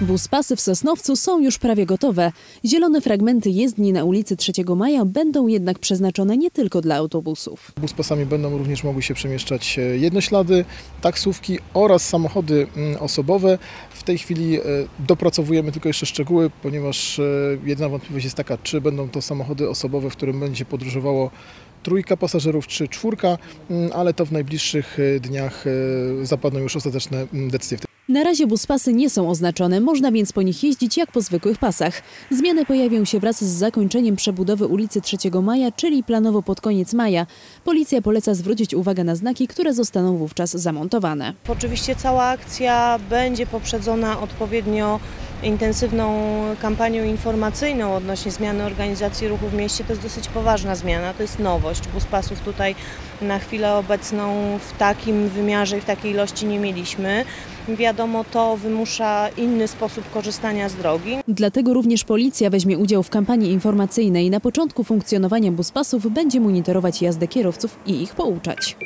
Buspasy w Sosnowcu są już prawie gotowe. Zielone fragmenty jezdni na ulicy 3 Maja będą jednak przeznaczone nie tylko dla autobusów. Buspasami będą również mogły się przemieszczać e, jednoślady, taksówki oraz samochody mm, osobowe. W tej chwili e, dopracowujemy tylko jeszcze szczegóły, ponieważ e, jedna wątpliwość jest taka, czy będą to samochody osobowe, w którym będzie podróżowało trójka pasażerów czy czwórka, mm, ale to w najbliższych dniach zapadną już ostateczne mm, decyzje Na razie buspasy nie są oznaczone, można więc po nich jeździć jak po zwykłych pasach. Zmiany pojawią się wraz z zakończeniem przebudowy ulicy 3 Maja, czyli planowo pod koniec maja. Policja poleca zwrócić uwagę na znaki, które zostaną wówczas zamontowane. Oczywiście cała akcja będzie poprzedzona odpowiednio intensywną kampanią informacyjną odnośnie zmiany organizacji ruchu w mieście. To jest dosyć poważna zmiana, to jest nowość. Buspasów tutaj na chwilę obecną w takim wymiarze i w takiej ilości nie mieliśmy. Wiadomo, to wymusza inny sposób korzystania z drogi. Dlatego również policja weźmie udział w kampanii informacyjnej. Na początku funkcjonowania buspasów będzie monitorować jazdę kierowców i ich pouczać.